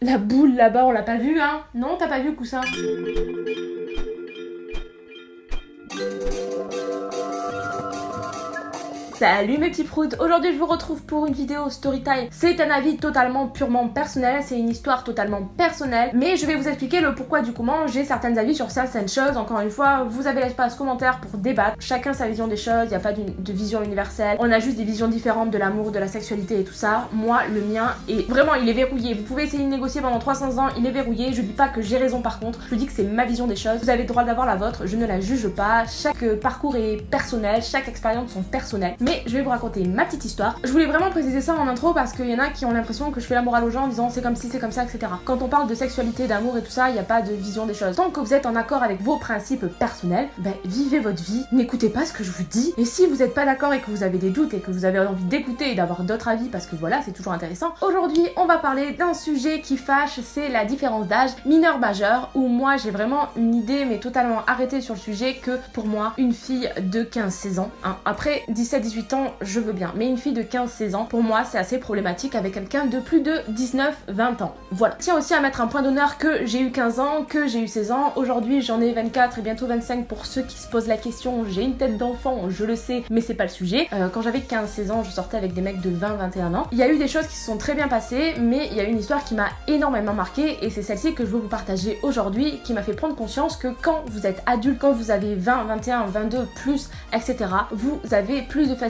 La boule là-bas, on l'a pas vue, hein. Non, t'as pas vu le coussin Salut mes petits proutes Aujourd'hui je vous retrouve pour une vidéo storytime. C'est un avis totalement purement personnel, c'est une histoire totalement personnelle, mais je vais vous expliquer le pourquoi du comment j'ai certaines avis sur certaines choses. Encore une fois, vous avez l'espace commentaire pour débattre, chacun sa vision des choses, il n'y a pas de vision universelle, on a juste des visions différentes de l'amour, de la sexualité et tout ça. Moi, le mien est vraiment, il est verrouillé. Vous pouvez essayer de négocier pendant 300 ans, il est verrouillé. Je dis pas que j'ai raison par contre, je dis que c'est ma vision des choses. Vous avez le droit d'avoir la vôtre, je ne la juge pas. Chaque parcours est personnel, chaque expérience sont personnelles mais je vais vous raconter ma petite histoire. Je voulais vraiment préciser ça en intro parce qu'il y en a qui ont l'impression que je fais la morale aux gens en disant c'est comme si, c'est comme ça, etc. Quand on parle de sexualité, d'amour et tout ça, il n'y a pas de vision des choses. Tant que vous êtes en accord avec vos principes personnels, ben vivez votre vie, n'écoutez pas ce que je vous dis. Et si vous n'êtes pas d'accord et que vous avez des doutes et que vous avez envie d'écouter et d'avoir d'autres avis parce que voilà, c'est toujours intéressant. Aujourd'hui, on va parler d'un sujet qui fâche, c'est la différence d'âge mineur-majeur où moi j'ai vraiment une idée mais totalement arrêtée sur le sujet que pour moi, une fille de 15-16 ans, hein, après 17-18 ans, je veux bien. Mais une fille de 15-16 ans, pour moi, c'est assez problématique avec quelqu'un de plus de 19-20 ans. Voilà. Tiens aussi à mettre un point d'honneur que j'ai eu 15 ans, que j'ai eu 16 ans. Aujourd'hui, j'en ai 24 et bientôt 25 pour ceux qui se posent la question. J'ai une tête d'enfant, je le sais, mais c'est pas le sujet. Euh, quand j'avais 15-16 ans, je sortais avec des mecs de 20-21 ans. Il y a eu des choses qui se sont très bien passées, mais il y a une histoire qui m'a énormément marqué et c'est celle-ci que je veux vous partager aujourd'hui, qui m'a fait prendre conscience que quand vous êtes adulte, quand vous avez 20, 21, 22, plus, etc., vous avez plus de facilité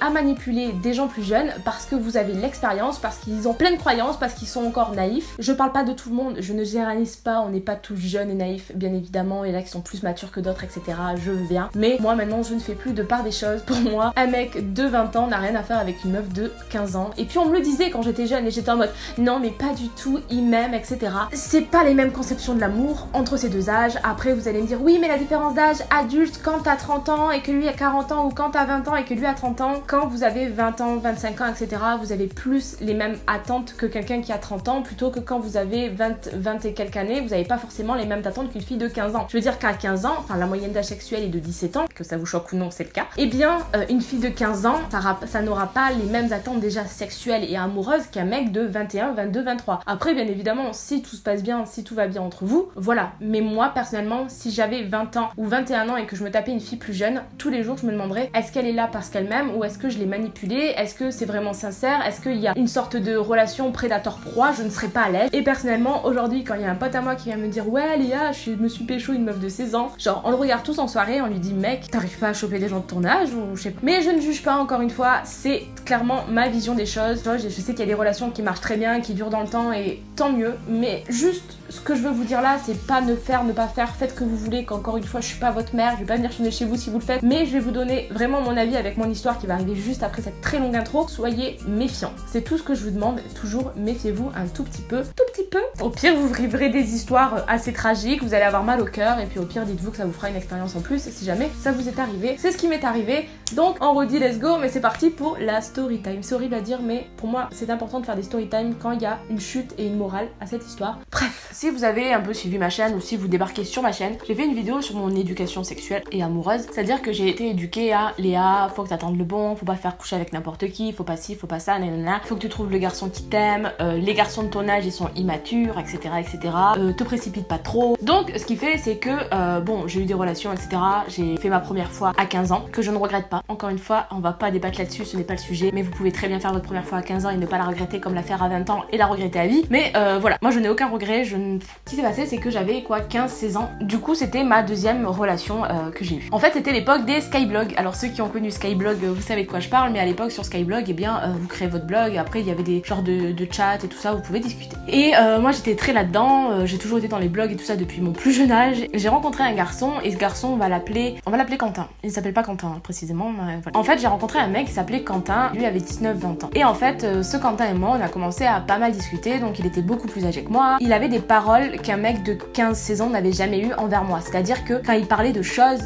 à manipuler des gens plus jeunes parce que vous avez l'expérience, parce qu'ils ont pleine croyance, parce qu'ils sont encore naïfs. Je parle pas de tout le monde, je ne généralise pas, on n'est pas tous jeunes et naïfs, bien évidemment, et là qui sont plus matures que d'autres, etc. Je veux bien. Mais moi maintenant, je ne fais plus de part des choses. Pour moi, un mec de 20 ans n'a rien à faire avec une meuf de 15 ans. Et puis on me le disait quand j'étais jeune et j'étais en mode non, mais pas du tout, il m'aime, etc. C'est pas les mêmes conceptions de l'amour entre ces deux âges. Après, vous allez me dire oui, mais la différence d'âge adulte quand t'as 30 ans et que lui a 40 ans ou quand t'as 20 ans et que lui a 30 ans, quand vous avez 20 ans, 25 ans, etc., vous avez plus les mêmes attentes que quelqu'un qui a 30 ans, plutôt que quand vous avez 20, 20 et quelques années, vous n'avez pas forcément les mêmes attentes qu'une fille de 15 ans. Je veux dire qu'à 15 ans, enfin la moyenne d'âge sexuel est de 17 ans, que ça vous choque ou non, c'est le cas, eh bien, euh, une fille de 15 ans, ça, ça n'aura pas les mêmes attentes déjà sexuelles et amoureuses qu'un mec de 21, 22, 23. Après, bien évidemment, si tout se passe bien, si tout va bien entre vous, voilà. Mais moi, personnellement, si j'avais 20 ans ou 21 ans et que je me tapais une fille plus jeune, tous les jours, je me demanderais est-ce qu'elle est là parce qu'elle m'aime ou est-ce que je l'ai manipulée Est-ce que c'est vraiment sincère? Est-ce qu'il y a une sorte de relation prédateur-proie Je ne serais pas à l'aise. Et personnellement, aujourd'hui, quand il y a un pote à moi qui vient me dire Ouais, Léa, je me suis pécho une meuf de 16 ans, genre on le regarde tous en soirée, on lui dit Mec, t'arrives pas à choper des gens de ton âge ou je sais pas. Mais je ne juge pas, encore une fois, c'est clairement ma vision des choses. Je sais qu'il y a des relations qui marchent très bien, qui durent dans le temps et tant mieux. Mais juste, ce que je veux vous dire là, c'est pas ne faire, ne pas faire, faites que vous voulez, qu'encore une fois, je suis pas votre mère, je vais pas venir chez vous si vous le faites, mais je vais vous donner vraiment mon avis avec mon histoire qui va arriver juste après cette très longue intro. Soyez méfiants. C'est tout ce que je vous demande. Toujours méfiez-vous un tout petit peu, tout petit peu. Au pire, vous vivrez des histoires assez tragiques, vous allez avoir mal au cœur, et puis au pire, dites-vous que ça vous fera une expérience en plus si jamais ça vous est arrivé. C'est ce qui m'est arrivé. Donc, en redit, let's go, mais c'est parti pour la story time. C'est horrible à dire, mais pour moi, c'est important de faire des story time quand il y a une chute et une morale à cette histoire. Bref, si vous avez un peu suivi ma chaîne ou si vous débarquez sur ma chaîne, j'ai fait une vidéo sur mon éducation sexuelle et amoureuse. C'est-à-dire que j'ai été éduquée à Léa, faut que t'attendes le bon, faut pas faire coucher avec n'importe qui, faut pas ci, faut pas ça, nanana. Faut que tu trouves le garçon qui t'aime, euh, les garçons de ton âge ils sont immatures, etc. etc. Euh, te précipite pas trop. Donc ce qui fait c'est que, euh, bon, j'ai eu des relations, etc. J'ai fait ma première fois à 15 ans, que je ne regrette pas. Encore une fois, on va pas débattre là-dessus, ce n'est pas le sujet, mais vous pouvez très bien faire votre première fois à 15 ans et ne pas la regretter comme la faire à 20 ans et la regretter à vie. Mais voilà, moi je n'ai aucun regret, je ne... Ce qui s'est passé c'est que j'avais quoi 15-16 ans. Du coup c'était ma deuxième relation que j'ai eue. En fait c'était l'époque des skyblogs. Alors ceux qui ont connu Skyblog, vous savez de quoi je parle, mais à l'époque sur Skyblog, et eh bien vous créez votre blog, après il y avait des genres de, de chat et tout ça, vous pouvez discuter. Et euh, moi j'étais très là-dedans, euh, j'ai toujours été dans les blogs et tout ça depuis mon plus jeune âge. J'ai rencontré un garçon et ce garçon on va l'appeler, on va l'appeler Quentin. Il s'appelle pas Quentin précisément. En fait j'ai rencontré un mec qui s'appelait Quentin, lui avait 19-20 ans. Et en fait euh, ce Quentin et moi on a commencé à pas mal discuter, donc il était beaucoup plus âgé que moi. Il avait des paroles qu'un mec de 15-16 ans n'avait jamais eu envers moi. C'est-à-dire que quand il parlait de choses,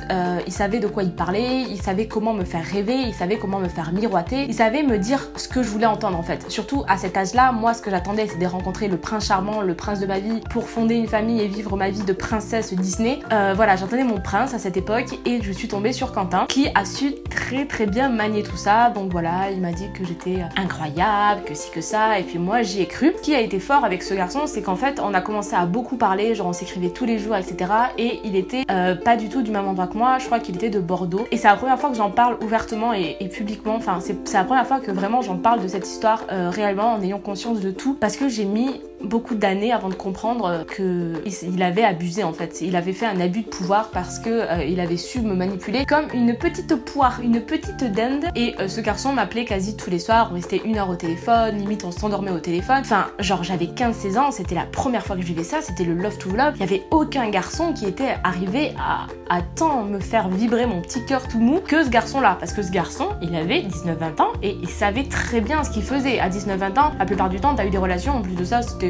il savait de quoi il parlait, il savait comment me faire rêver il savait comment me faire miroiter, il savait me dire ce que je voulais entendre en fait. Surtout à cet âge-là, moi ce que j'attendais c'était de rencontrer le prince charmant, le prince de ma vie pour fonder une famille et vivre ma vie de princesse Disney. Euh, voilà, j'attendais mon prince à cette époque et je suis tombée sur Quentin qui a su très très bien manier tout ça. Donc voilà, il m'a dit que j'étais incroyable, que si que ça et puis moi j'y ai cru. Ce qui a été fort avec ce garçon, c'est qu'en fait on a commencé à beaucoup parler, genre on s'écrivait tous les jours, etc. Et il était euh, pas du tout du même endroit que moi, je crois qu'il était de Bordeaux. Et c'est la première fois que j'en parle ouvertement et, publiquement, enfin c'est la première fois que vraiment j'en parle de cette histoire euh, réellement en ayant conscience de tout. Parce que j'ai mis beaucoup d'années avant de comprendre que il avait abusé en fait. Il avait fait un abus de pouvoir parce que euh, il avait su me manipuler comme une petite poire, une petite dinde. Et euh, ce garçon m'appelait quasi tous les soirs. On restait une heure au téléphone, limite on s'endormait au téléphone. Enfin, genre j'avais 15-16 ans, c'était la première fois que je vivais ça. C'était le love to love. Il y avait aucun garçon qui était arrivé à, à tant me faire vibrer mon petit cœur tout mou que ce garçon-là. Parce que ce garçon, il avait 19-20 ans et il savait très bien ce qu'il faisait. À 19-20 ans, la plupart du temps, t'as eu des relations. En plus de ça, c'était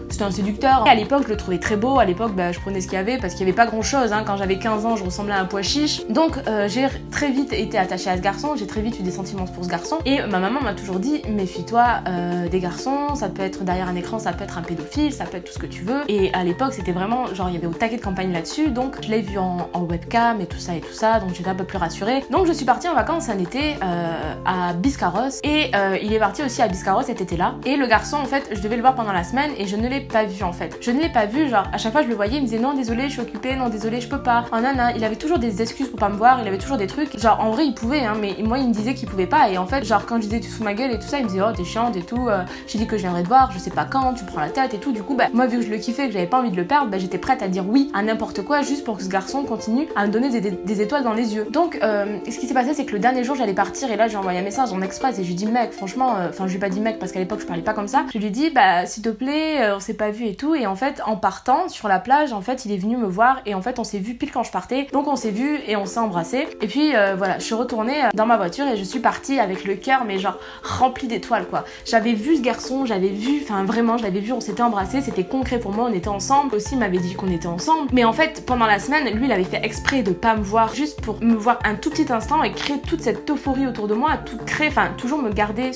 c'était un séducteur. À l'époque, je le trouvais très beau. À l'époque, bah, je prenais ce qu'il y avait parce qu'il y avait pas grand chose. Hein. Quand j'avais 15 ans, je ressemblais à un pois chiche. Donc, euh, j'ai très vite été attachée à ce garçon. J'ai très vite eu des sentiments pour ce garçon. Et ma maman m'a toujours dit méfie-toi euh, des garçons. Ça peut être derrière un écran, ça peut être un pédophile, ça peut être tout ce que tu veux. Et à l'époque, c'était vraiment genre, il y avait au taquet de campagne là-dessus. Donc, je l'ai vu en, webcam et tout ça et tout ça. Donc, j'étais un peu plus rassurée. Donc, je suis partie en vacances un été euh, à Biscarros. Et il est parti aussi à Biscarros cet été-là. Et le garçon, en fait, je devais le voir pendant la semaine et je ne l'ai pas vu en fait. Je ne l'ai pas vu, genre à chaque fois je le voyais, il me disait non désolé, je suis occupé, non désolé, je peux pas. Oh nana, il avait toujours des excuses pour pas me voir, il avait toujours des trucs. Genre en vrai il pouvait, hein, mais moi il me disait qu'il pouvait pas. Et en fait, genre quand je disais tu fous ma gueule et tout ça, il me disait oh t'es chiante et tout. Euh, j'ai dit que je viendrais te voir, je sais pas quand, tu prends la tête et tout. Du coup, bah moi vu que je le kiffais, que j'avais pas envie de le perdre, bah j'étais prête à dire oui à n'importe quoi juste pour que ce garçon continue à me donner des, étoiles dans les yeux. Donc euh, ce qui s'est passé, c'est que le dernier jour j'allais partir et là j'ai envoyé un message en express et je lui dis mec, franchement, euh, enfin je lui ai pas dit mec parce qu'à l'époque je parlais pas comme ça. Je lui ai dit bah s'il te plaît, on pas vu et tout. Et en fait, en partant sur la plage, en fait, il est venu me voir et en fait, on s'est vu pile quand je partais. Donc, on s'est vu et on s'est embrassé. Et puis, euh, voilà, je suis retournée euh, dans ma voiture et je suis partie avec le cœur, mais genre rempli d'étoiles, quoi. J'avais vu ce garçon, j'avais vu, enfin, vraiment, je l'avais vu, on s'était embrassé, c'était concret pour moi, on était ensemble. Aussi, il m'avait dit qu'on était ensemble. Mais en fait, pendant la semaine, lui, il avait fait exprès de pas me voir, juste pour me voir un tout petit instant et créer toute cette euphorie autour de moi, tout créer, enfin, toujours me garder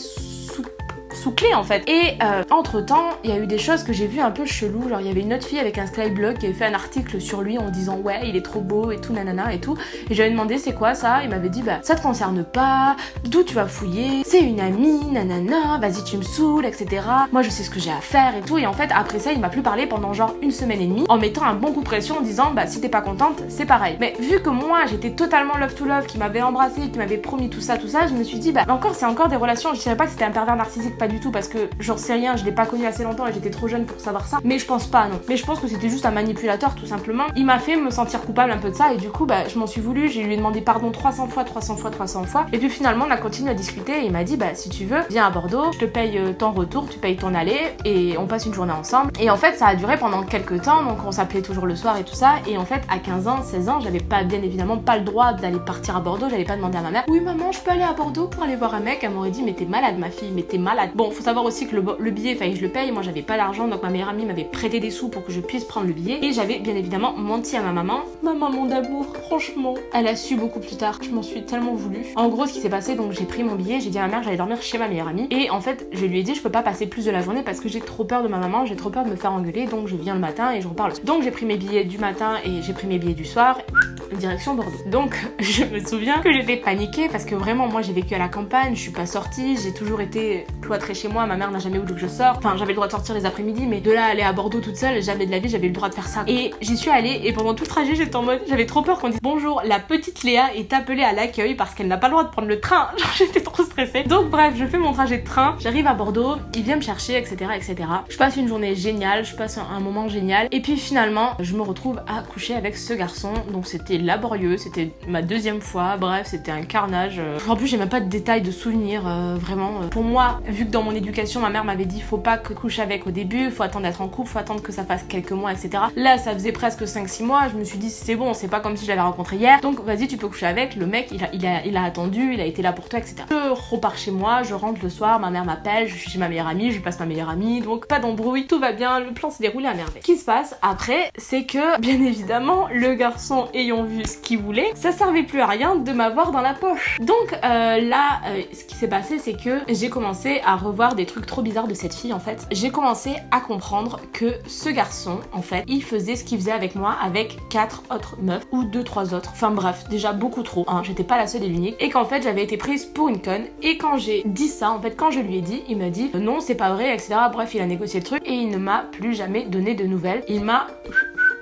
clé en fait. Et euh, entre temps, il y a eu des choses que j'ai vues un peu chelou. Genre, il y avait une autre fille avec un skyblog qui avait fait un article sur lui en disant ouais, il est trop beau et tout, nanana et tout. Et j'avais demandé c'est quoi ça? Il m'avait dit bah ça te concerne pas, d'où tu vas fouiller, c'est une amie, nanana, vas-y tu me saoules, etc. Moi je sais ce que j'ai à faire et tout. Et en fait, après ça, il m'a plus parlé pendant genre une semaine et demie en mettant un bon coup de pression en disant bah si t'es pas contente, c'est pareil. Mais vu que moi j'étais totalement love to love, qui m'avait embrassé, qui m'avait promis tout ça, tout ça, je me suis dit bah encore c'est encore des relations. Je savais pas que c'était un pervers narcissique, pas du tout parce que j'en sais rien, je l'ai pas connu assez longtemps et j'étais trop jeune pour savoir ça. Mais je pense pas, non. Mais je pense que c'était juste un manipulateur tout simplement. Il m'a fait me sentir coupable un peu de ça et du coup, bah, je m'en suis voulu. J'ai lui demandé pardon 300 fois, 300 fois, 300 fois. Et puis finalement, on a continué à discuter et il m'a dit, bah, si tu veux, viens à Bordeaux, je te paye euh, ton retour, tu payes ton aller et on passe une journée ensemble. Et en fait, ça a duré pendant quelques temps, donc on s'appelait toujours le soir et tout ça. Et en fait, à 15 ans, 16 ans, j'avais pas, bien évidemment, pas le droit d'aller partir à Bordeaux. J'avais pas demandé à ma mère, oui, maman, je peux aller à Bordeaux pour aller voir un mec? Elle m'aurait dit, mais t'es malade, ma fille, mais t'es malade. Bon, faut savoir aussi que le, le billet, fallait que je le paye. Moi, j'avais pas l'argent, donc ma meilleure amie m'avait prêté des sous pour que je puisse prendre le billet. Et j'avais bien évidemment menti à ma maman. Ma maman d'amour, franchement, elle a su beaucoup plus tard. Je m'en suis tellement voulu. En gros, ce qui s'est passé, donc j'ai pris mon billet, j'ai dit à ma mère j'allais dormir chez ma meilleure amie. Et en fait, je lui ai dit je peux pas passer plus de la journée parce que j'ai trop peur de ma maman, j'ai trop peur de me faire engueuler, donc je viens le matin et je reparle. Donc j'ai pris mes billets du matin et j'ai pris mes billets du soir direction Bordeaux. Donc je me souviens que j'étais paniquée parce que vraiment moi j'ai vécu à la campagne, je suis pas sortie, j'ai toujours été cloîtrée chez moi, ma mère n'a jamais voulu que je sorte. Enfin j'avais le droit de sortir les après-midi mais de là aller à Bordeaux toute seule, jamais de la vie j'avais le droit de faire ça. Et j'y suis allée et pendant tout le trajet j'étais en mode j'avais trop peur qu'on dise bonjour la petite Léa est appelée à l'accueil parce qu'elle n'a pas le droit de prendre le train. Genre j'étais trop stressée. Donc bref je fais mon trajet de train, j'arrive à Bordeaux, il vient me chercher etc etc. Je passe une journée géniale, je passe un moment génial et puis finalement je me retrouve à coucher avec ce garçon donc c'était laborieux, c'était ma deuxième fois, bref, c'était un carnage. En plus, j'ai même pas de détails, de souvenirs, euh, vraiment. Pour moi, vu que dans mon éducation, ma mère m'avait dit faut pas que couche avec au début, faut attendre d'être en couple, faut attendre que ça fasse quelques mois, etc. Là, ça faisait presque 5-6 mois, je me suis dit c'est bon, c'est pas comme si je l'avais rencontré hier, donc vas-y, tu peux coucher avec. Le mec, il a, il, a, il a attendu, il a été là pour toi, etc. Je repars chez moi, je rentre le soir, ma mère m'appelle, je suis chez ma meilleure amie, je passe ma meilleure amie, donc pas d'embrouille, tout va bien, le plan s'est déroulé à merveille. Ce qui se passe après, c'est que, bien évidemment, le garçon ayant vu ce qu'il voulait, ça servait plus à rien de m'avoir dans la poche. Donc euh, là, euh, ce qui s'est passé, c'est que j'ai commencé à revoir des trucs trop bizarres de cette fille en fait. J'ai commencé à comprendre que ce garçon, en fait, il faisait ce qu'il faisait avec moi avec quatre autres meufs ou deux trois autres. Enfin bref, déjà beaucoup trop. Hein. J'étais pas la seule et l'unique. Et qu'en fait, j'avais été prise pour une conne. Et quand j'ai dit ça, en fait, quand je lui ai dit, il m'a dit non, c'est pas vrai, etc. Bref, il a négocié le truc et il ne m'a plus jamais donné de nouvelles. Il m'a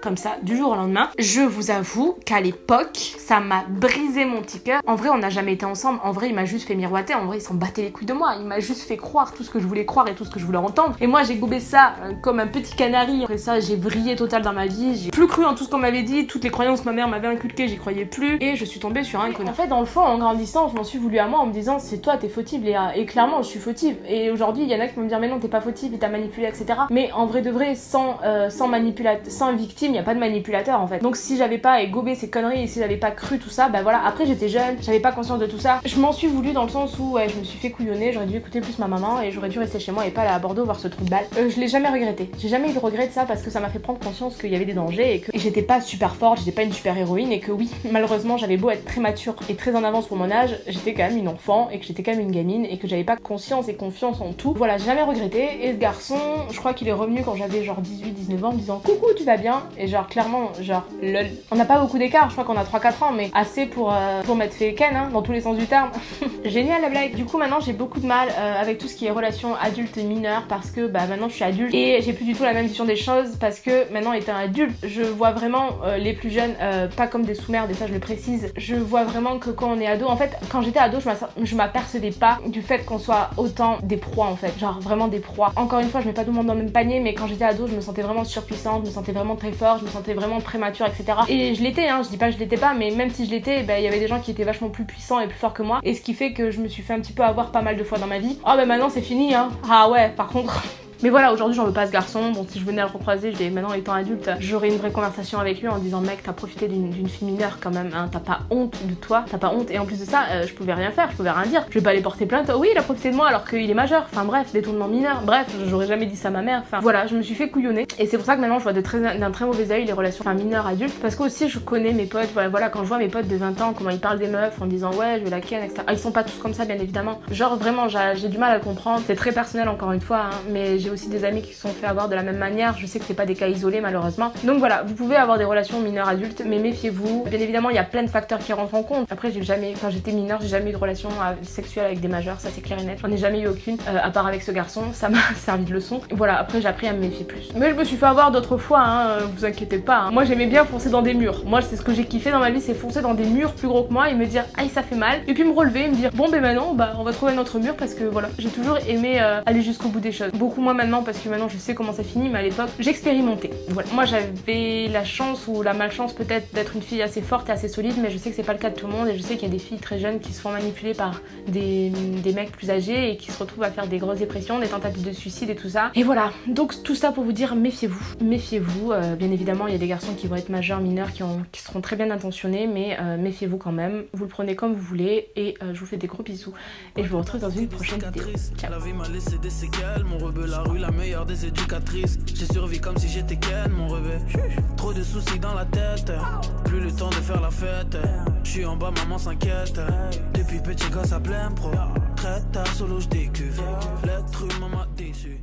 comme ça du jour au lendemain. Je vous avoue qu'à l'époque, ça m'a brisé mon petit cœur. En vrai, on n'a jamais été ensemble. En vrai, il m'a juste fait miroiter. En vrai, il s'en battait les couilles de moi. Il m'a juste fait croire tout ce que je voulais croire et tout ce que je voulais entendre. Et moi, j'ai gobé ça euh, comme un petit canari. Après ça, j'ai vrillé total dans ma vie. J'ai plus cru en tout ce qu'on m'avait dit. Toutes les croyances que ma mère m'avait inculquées, j'y croyais plus. Et je suis tombée sur un connard. En fait, dans le fond, en grandissant, je m'en suis voulu à moi en me disant c'est toi, t'es fautive, Léa. Et clairement, je suis fautive. Et aujourd'hui, il y en a qui vont me dire mais non, t'es pas fautive, il t'a manipulé, etc. Mais en vrai de vrai, sans, euh, sans manipulateur, sans victime, n'y a pas de manipulateur en fait. Donc si j'avais pas gobé ces conneries et si j'avais pas cru tout ça, bah voilà, après j'étais jeune, j'avais pas conscience de tout ça. Je m'en suis voulu dans le sens où ouais, je me suis fait couillonner, j'aurais dû écouter plus ma maman et j'aurais dû rester chez moi et pas aller à Bordeaux voir ce trou de balle. Euh, je l'ai jamais regretté. J'ai jamais eu de regret de ça parce que ça m'a fait prendre conscience qu'il y avait des dangers et que j'étais pas super forte, j'étais pas une super héroïne et que oui, malheureusement j'avais beau être très mature et très en avance pour mon âge, j'étais quand même une enfant et que j'étais quand même une gamine et que j'avais pas conscience et confiance en tout. Voilà, jamais regretté et ce garçon, je crois qu'il est revenu quand j'avais genre 18-19 ans en me disant coucou tu vas bien? Genre clairement genre lol on n'a pas beaucoup d'écart, je crois qu'on a 3-4 ans, mais assez pour, euh, pour hein, dans tous les sens du terme. Génial la blague. Du coup, maintenant, j'ai beaucoup de mal euh, avec tout ce qui est relation adulte-mineur parce que bah, maintenant je suis adulte et j'ai plus du tout la même vision des choses parce que maintenant, étant adulte, je vois vraiment euh, les plus jeunes pas comme des sous-merdes et ça, je le précise. Je vois vraiment que quand on est ado, en fait, quand j'étais ado, je m'apercevais pas du fait qu'on soit autant des proies en fait, genre vraiment des proies. Encore une fois, je mets pas tout le monde dans le même panier, mais quand j'étais ado, je me sentais vraiment surpuissante, je me sentais vraiment très je me sentais vraiment prémature, etc. Et je l'étais, hein, je dis pas que je l'étais pas, mais même si je l'étais, ben, il y avait des gens qui étaient vachement plus puissants et plus forts que moi. Et ce qui fait que je me suis fait un petit peu avoir pas mal de fois dans ma vie. Oh, ben maintenant c'est fini, hein. Ah ouais, par contre. Mais voilà, aujourd'hui j'en veux pas ce garçon. Bon, si je venais à le recroiser, je maintenant étant adulte, j'aurais une vraie conversation avec lui en disant mec, t'as profité d'une fille mineure quand même, hein. t'as pas honte de toi, t'as pas honte. Et en plus de ça, euh, je pouvais rien faire, je pouvais rien dire. Je vais pas aller porter plainte. oui, il a profité de moi alors qu'il est majeur. Enfin bref, détournement mineur. Bref, j'aurais jamais dit ça à ma mère. Enfin voilà, je me suis fait couillonner. Et c'est pour ça que maintenant je vois d'un très, très mauvais oeil les relations enfin, mineurs adultes. Parce que aussi je connais mes potes. Voilà, voilà, quand je vois mes potes de 20 ans, comment ils parlent des meufs en disant ouais, je vais la ken, etc. Ah, ils sont pas tous comme ça, bien évidemment. Genre vraiment, j'ai du mal à comprendre. C'est très personnel encore une fois, hein. mais j'ai aussi des amis qui sont fait avoir de la même manière. Je sais que c'est pas des cas isolés malheureusement. Donc voilà, vous pouvez avoir des relations mineures adultes, mais méfiez-vous. Bien évidemment, il y a plein de facteurs qui rentrent en compte. Après, j'ai jamais, quand j'étais mineure, j'ai jamais eu de relation sexuelle avec des majeurs, ça c'est clair et net. J'en ai jamais eu aucune, euh, à part avec ce garçon. Ça m'a servi de leçon. Voilà, après j'ai appris à me méfier plus. Mais je me suis fait avoir d'autres fois, hein, euh, vous inquiétez pas. Hein. Moi j'aimais bien foncer dans des murs. Moi c'est ce que j'ai kiffé dans ma vie, c'est foncer dans des murs plus gros que moi et me dire aïe ça fait mal. Et puis me relever et me dire bon ben maintenant bah on va trouver un autre mur parce que voilà, j'ai toujours aimé euh, aller jusqu'au bout des choses. Beaucoup moins maintenant parce que maintenant je sais comment ça finit, mais à l'époque j'expérimentais. Voilà. Moi j'avais la chance ou la malchance peut-être d'être une fille assez forte et assez solide, mais je sais que c'est pas le cas de tout le monde et je sais qu'il y a des filles très jeunes qui se font manipuler par des, mecs plus âgés et qui se retrouvent à faire des grosses dépressions, des tentatives de suicide et tout ça. Et voilà, donc tout ça pour vous dire méfiez-vous, méfiez-vous. Euh, bien évidemment, il y a des garçons qui vont être majeurs, mineurs, qui, ont, qui seront très bien intentionnés, mais euh, méfiez-vous quand même. Vous le prenez comme vous voulez et euh, je vous fais des gros bisous et je vous retrouve dans une prochaine vidéo. Ciao. Rue, la meilleure des éducatrices. J'ai survécu comme si j'étais Ken, mon rebeu. Trop de soucis dans la tête, plus le temps de faire la fête. Je suis en bas, maman s'inquiète. Depuis petit gosse à plein pro. Très tard, solo, je. L'être humain m'a déçu.